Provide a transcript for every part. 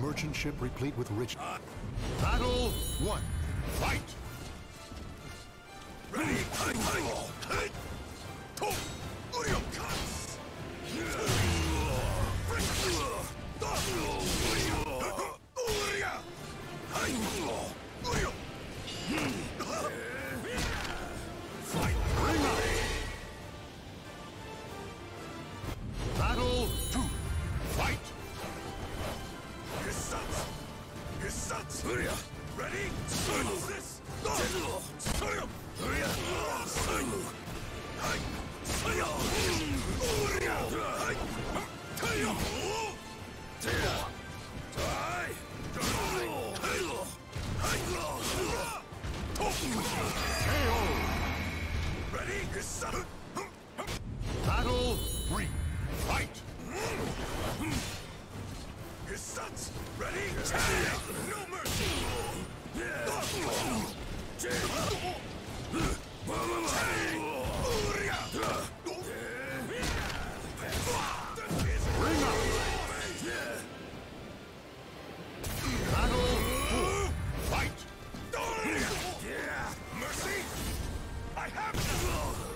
merchant ship replete with rich... Uh, battle one. Fight! Ready, I, I, I, I have to!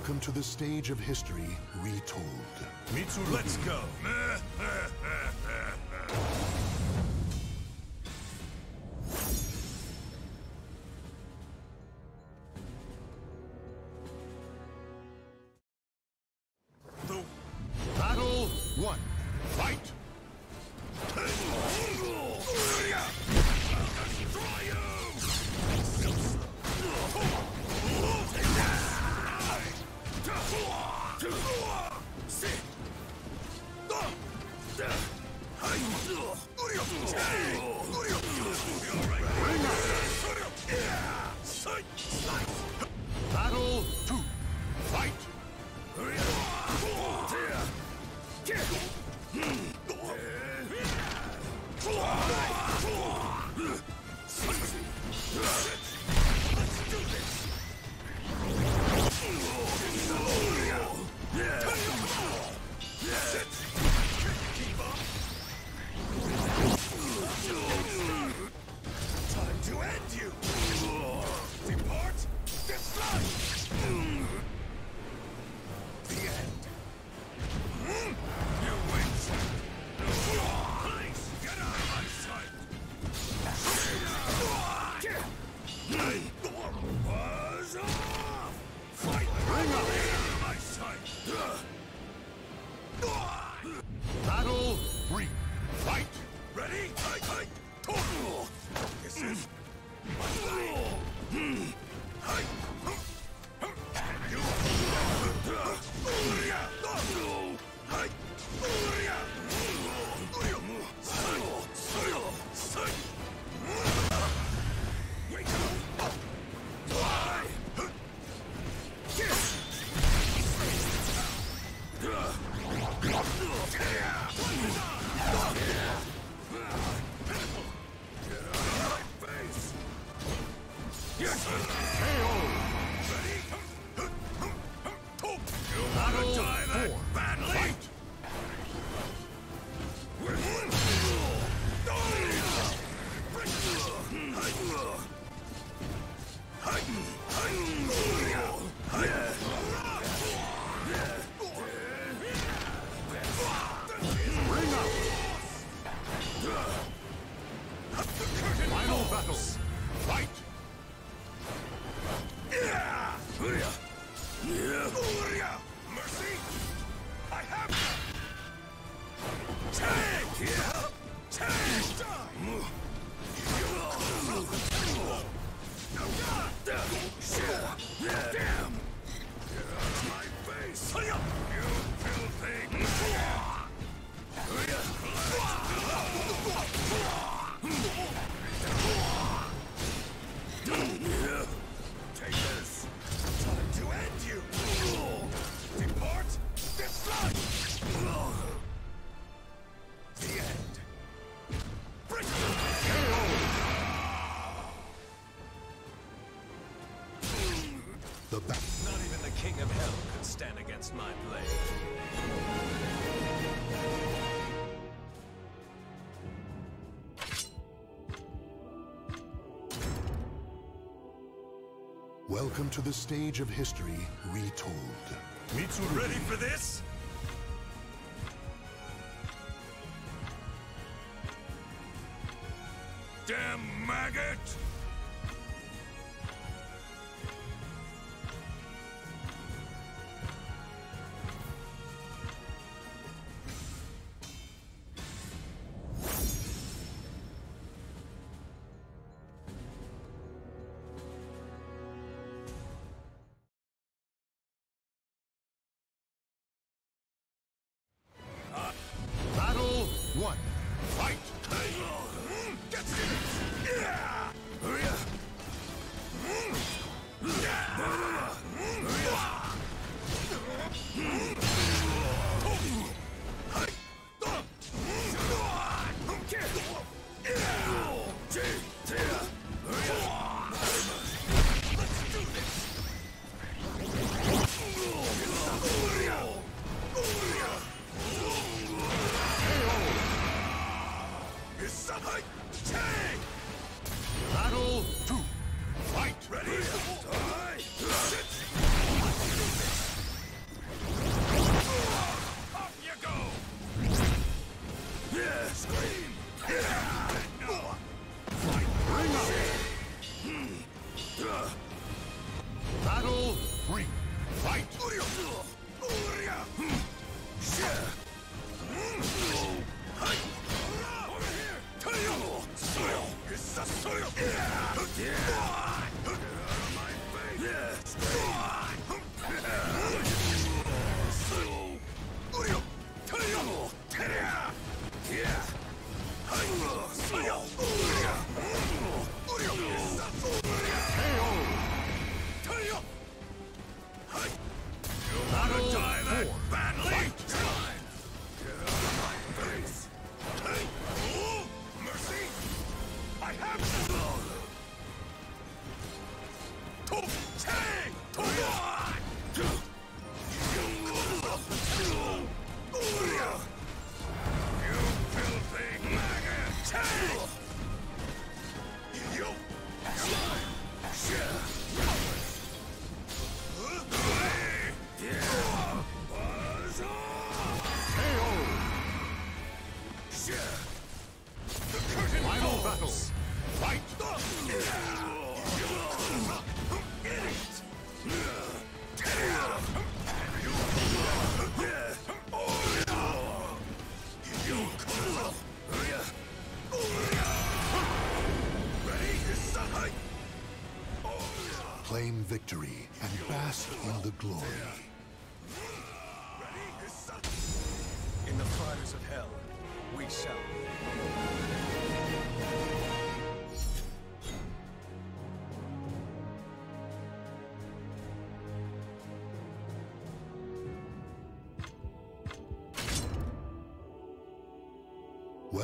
Welcome to the stage of history retold. Mitsurugi. Let's go. Meh. Battle 2 the battle. Not even the king of hell could stand against my blade. Welcome to the stage of history retold. Mitsu, ready for this? Battle 2! Fight! Ready!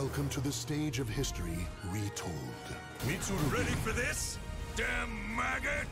Welcome to the stage of history retold. Mitsuru. Ready for this? Damn maggot!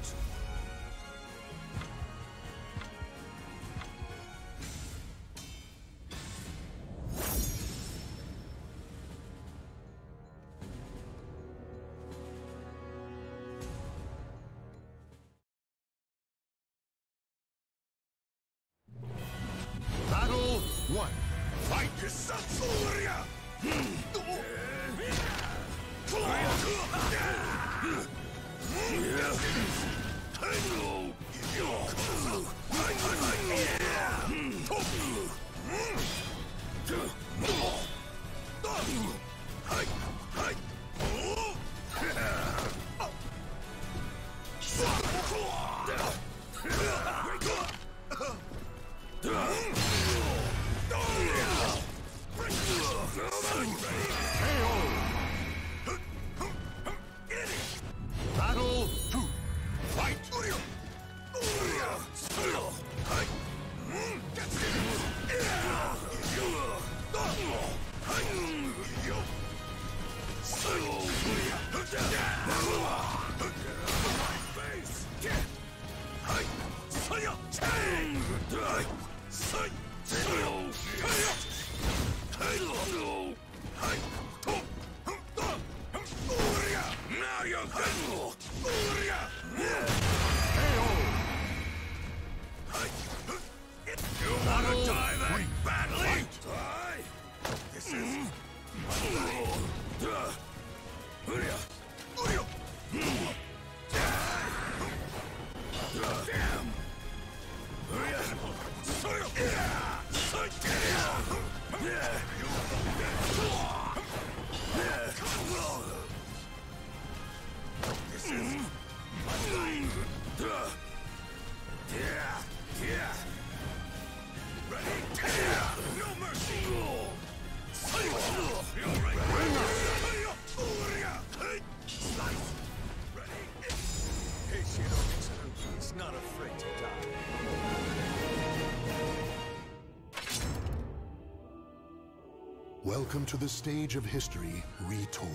Welcome to the stage of history retold.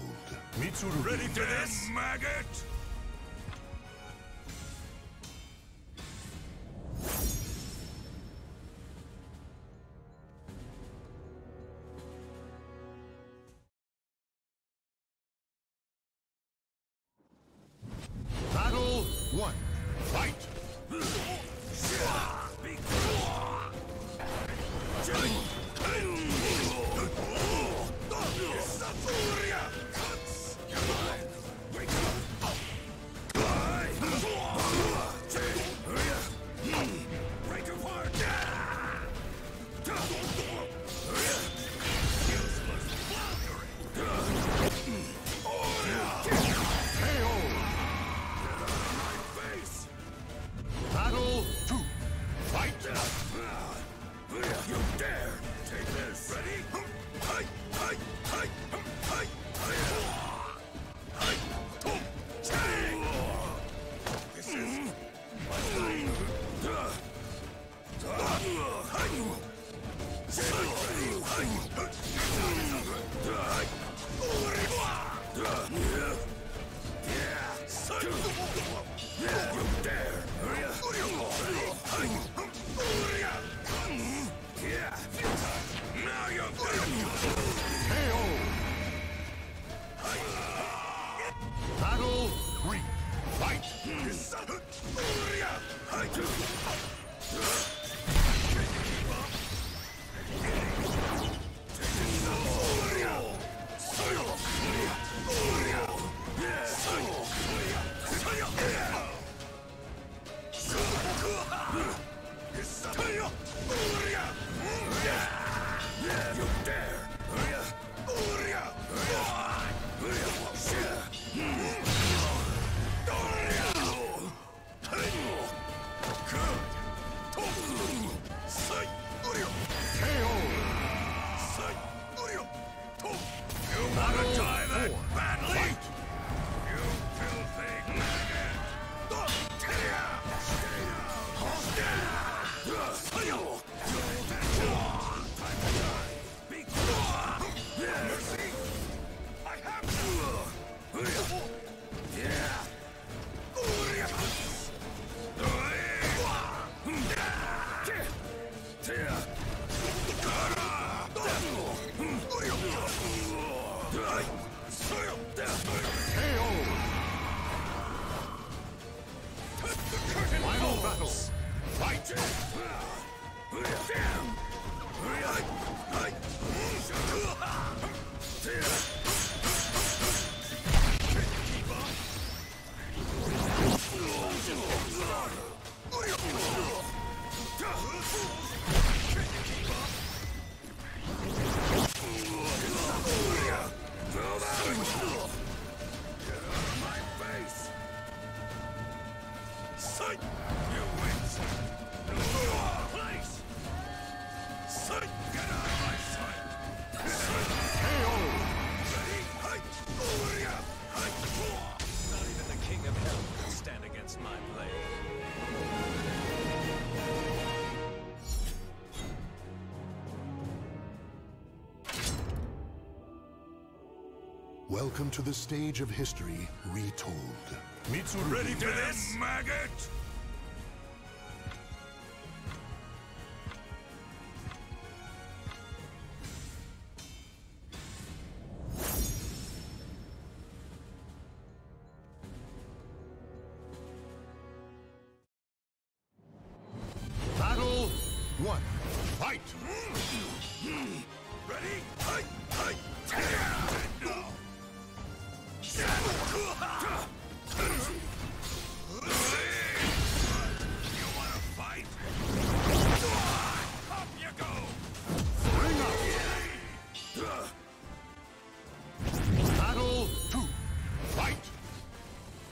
Mitsuru. Ready to this, maggot? Welcome to the stage of history retold. Mitsuru ready for this, maggot?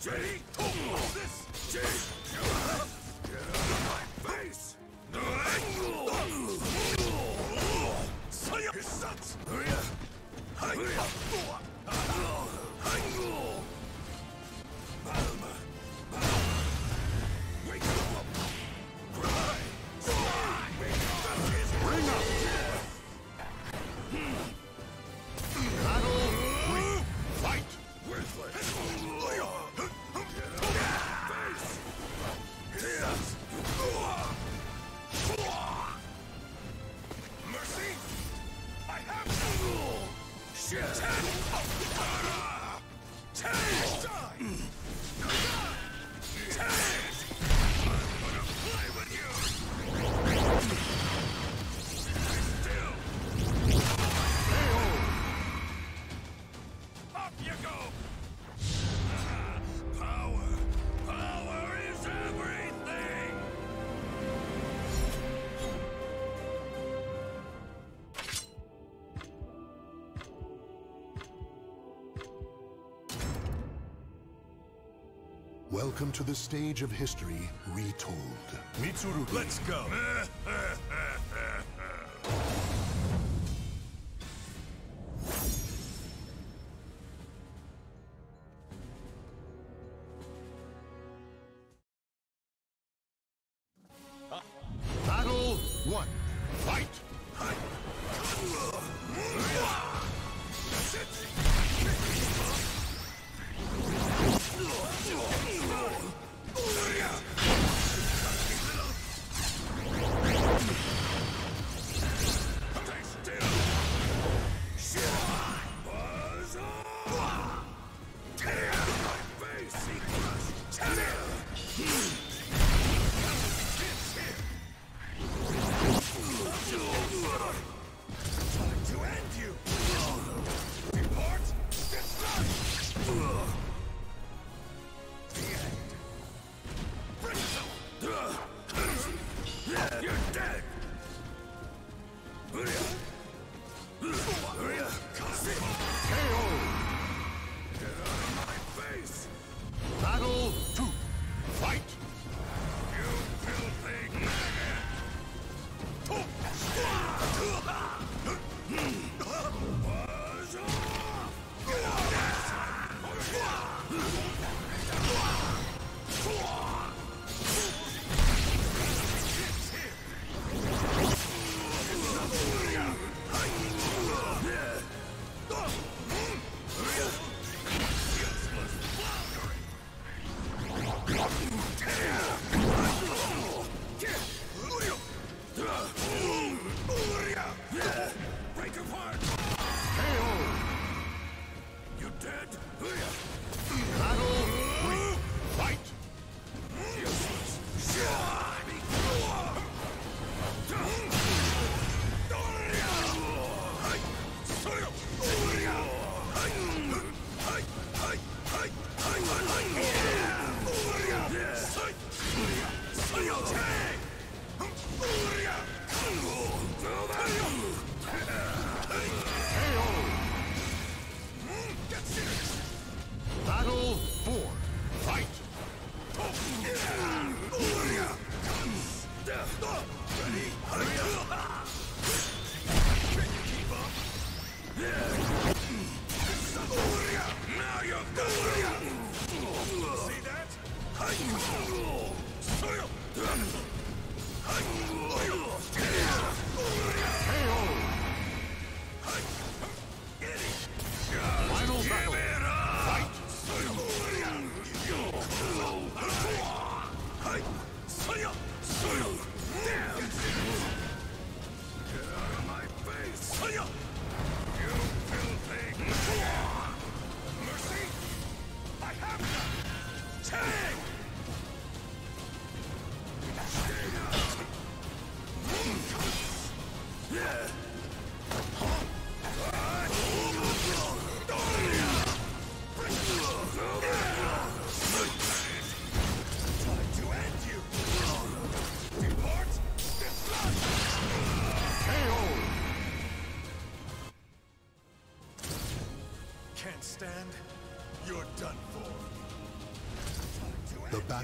Ready? Welcome to the stage of history retold. Mitsuru. Let's go.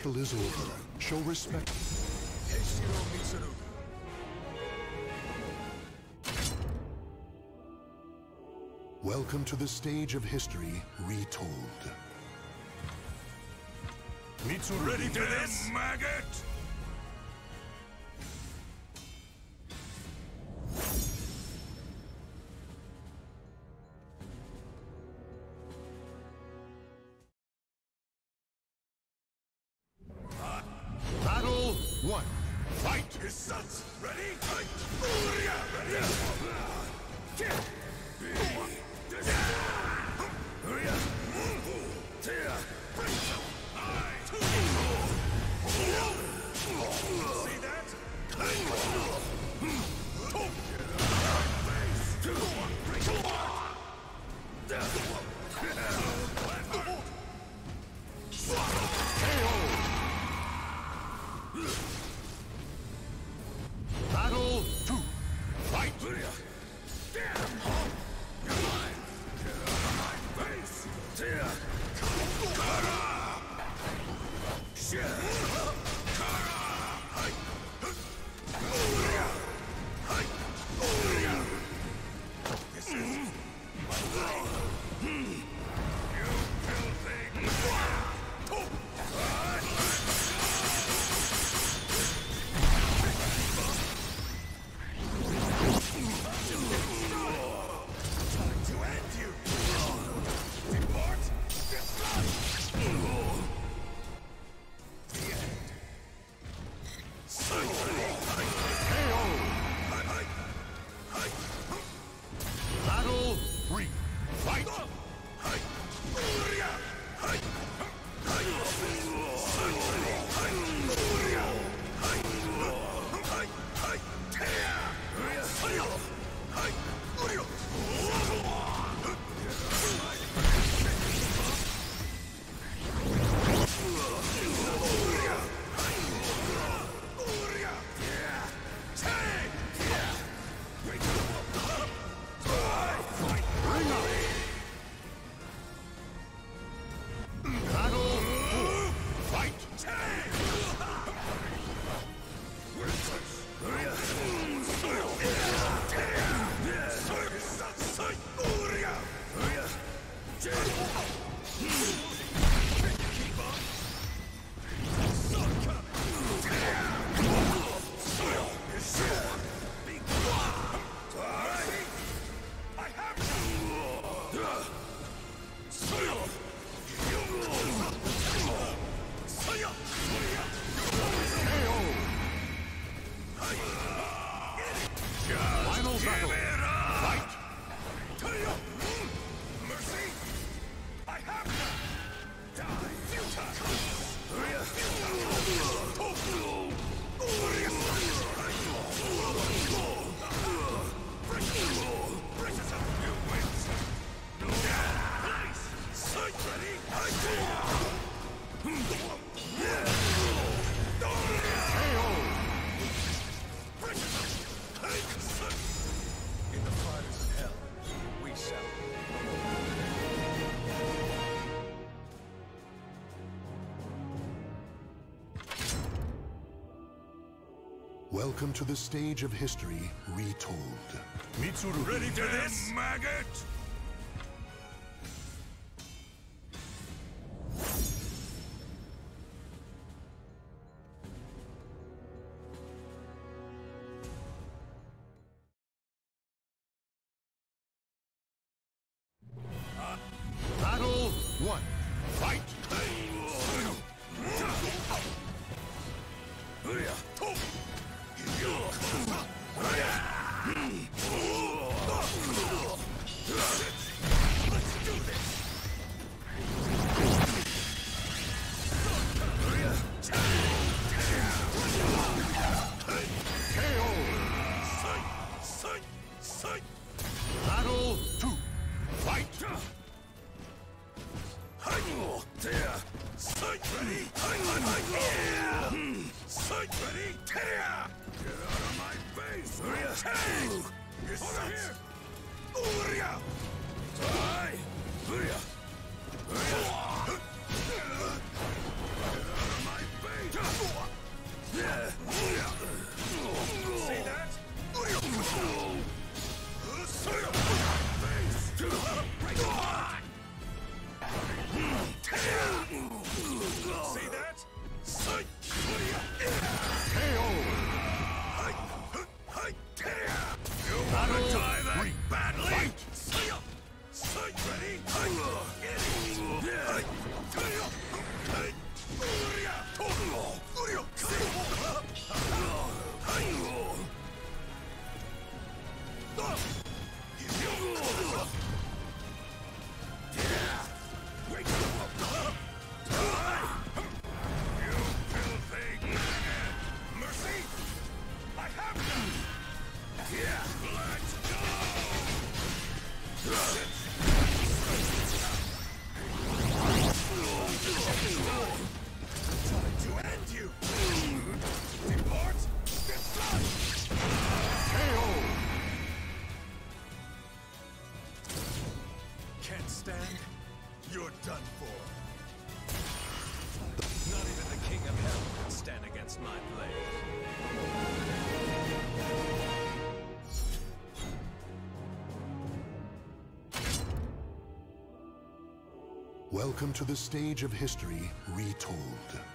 battle is over. Show respect. Welcome to the stage of history retold. Mitsuru Ready for this, maggot? Welcome to the stage of history retold. Mitsuru, ready to this, maggot? Welcome to the stage of history retold.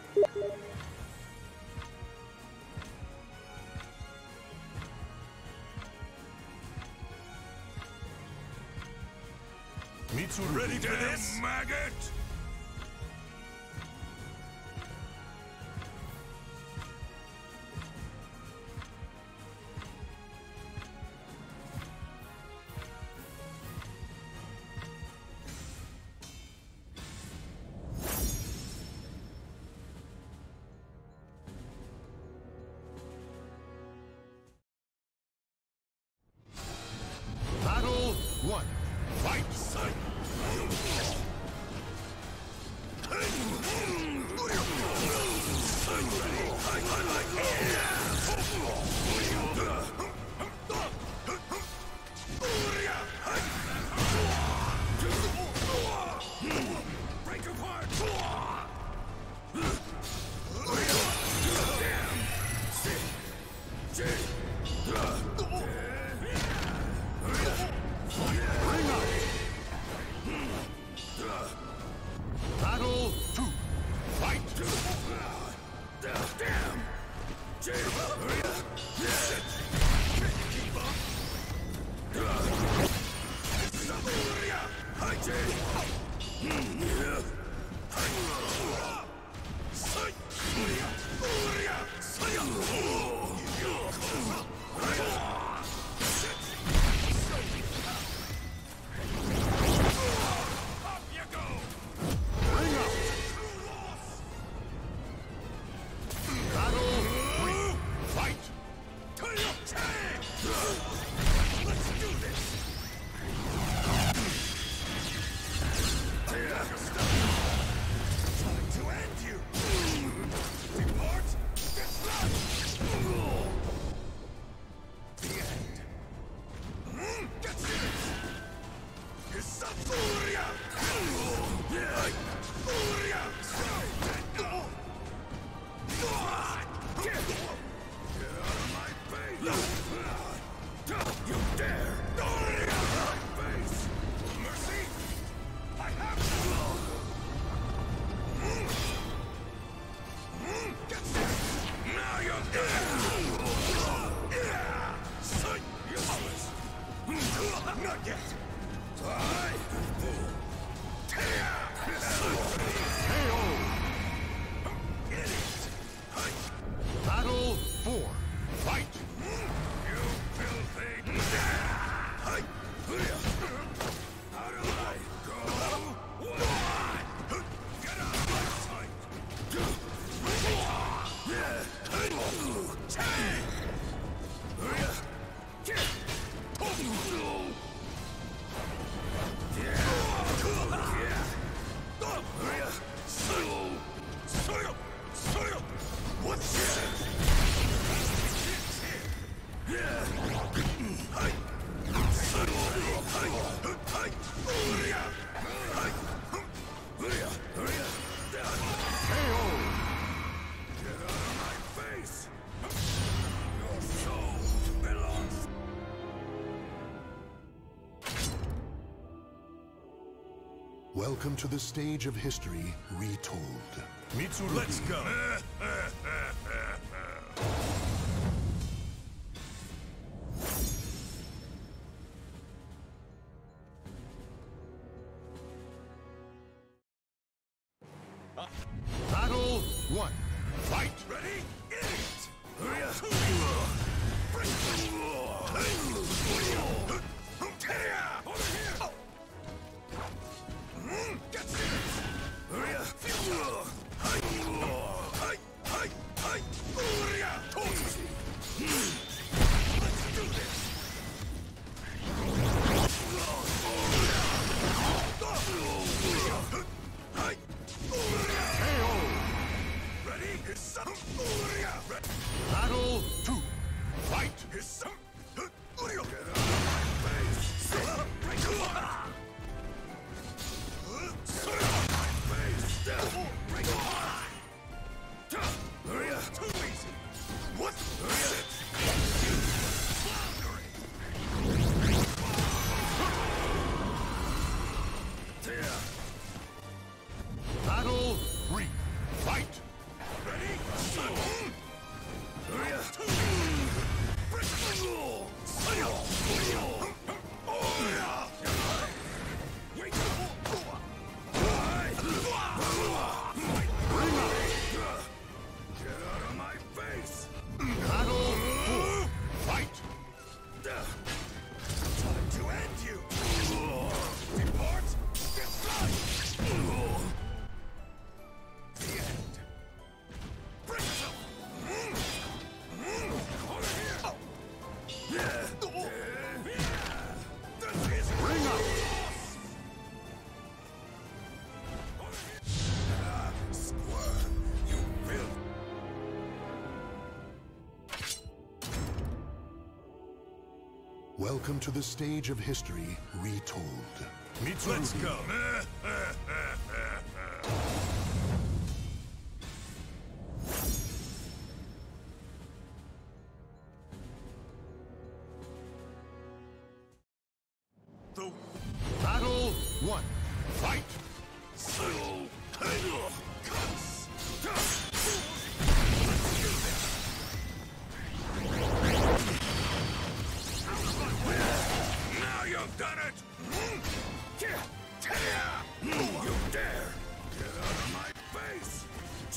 Welcome to the stage of history retold. Mitsurugi. Let's go. Welcome to the stage of history retold. Mitsurugi. Let's go.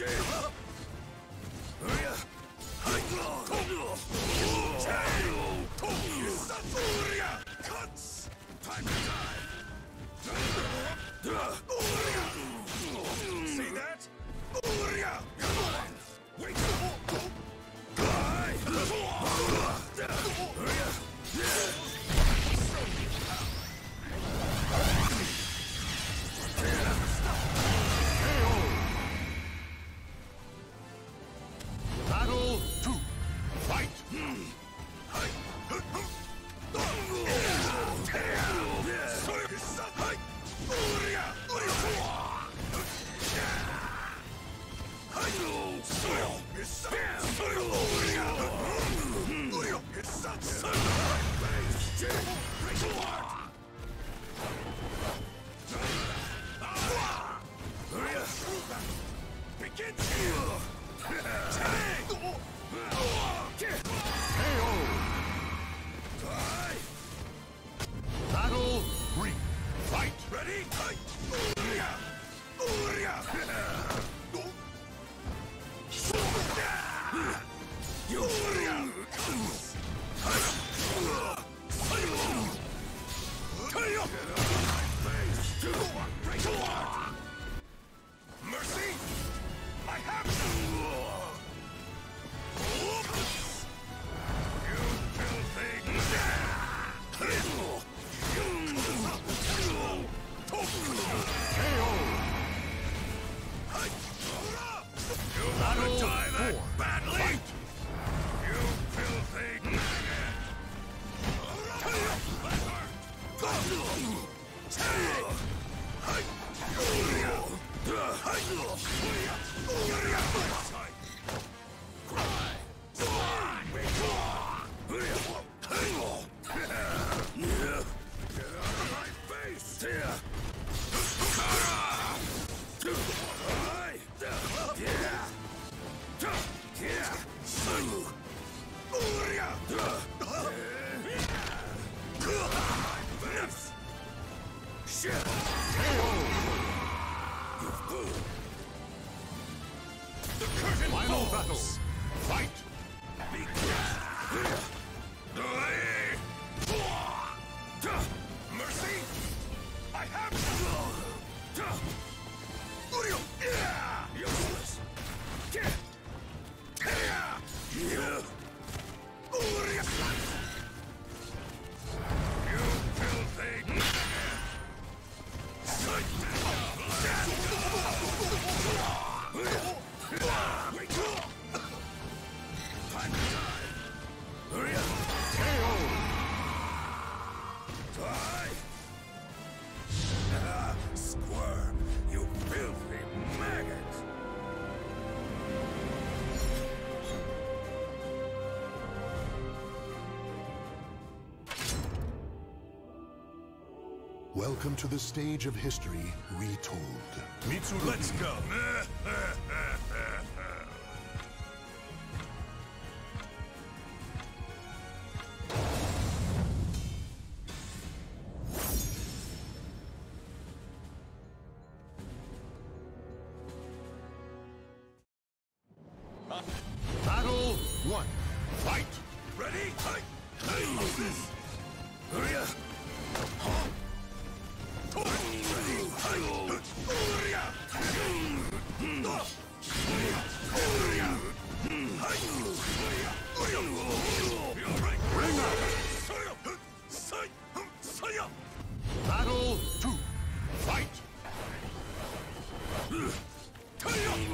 Jim! Get up! Welcome to the stage of history retold. Mitsurugi. Let's go. to your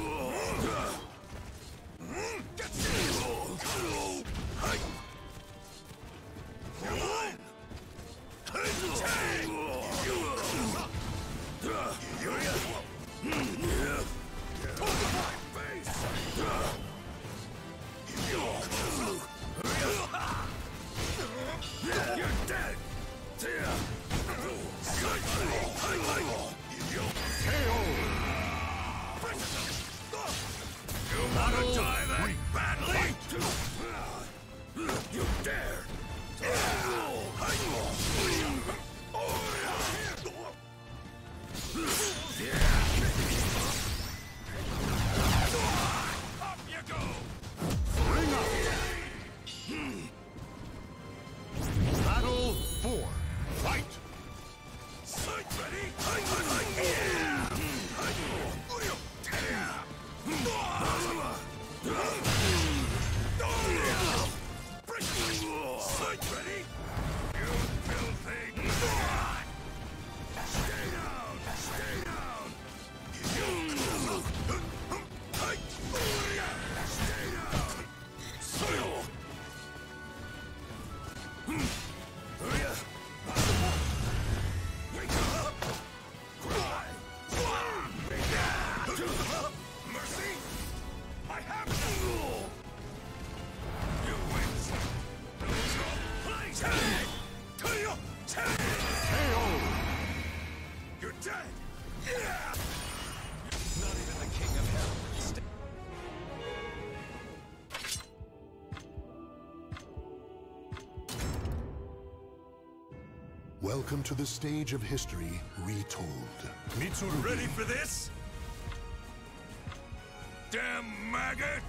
Welcome to the stage of history retold. Mitsuru, ready for this? Damn maggot!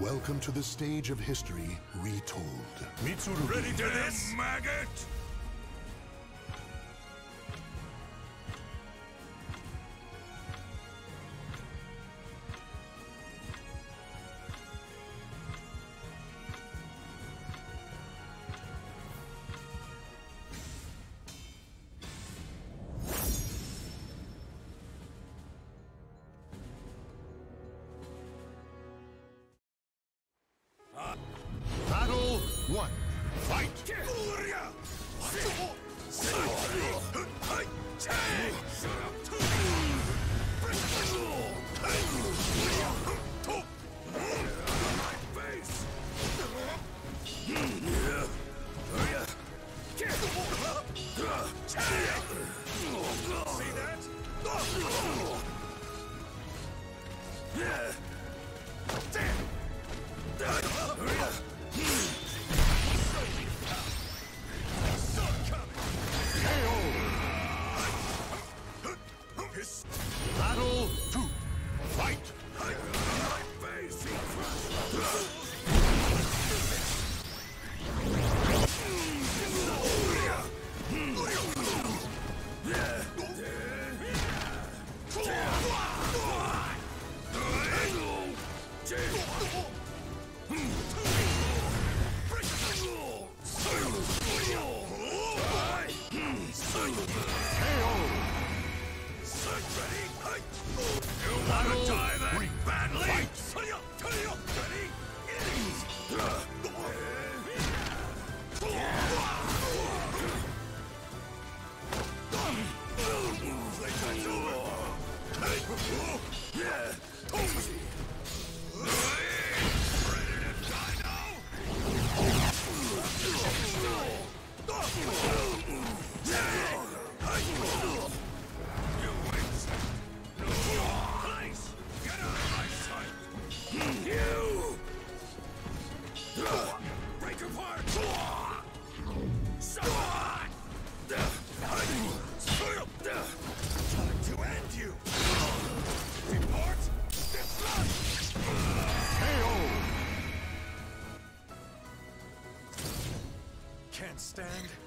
Welcome to the stage of history retold. Mitsuru, ready to this, maggot? Battle 2. Fight! understand?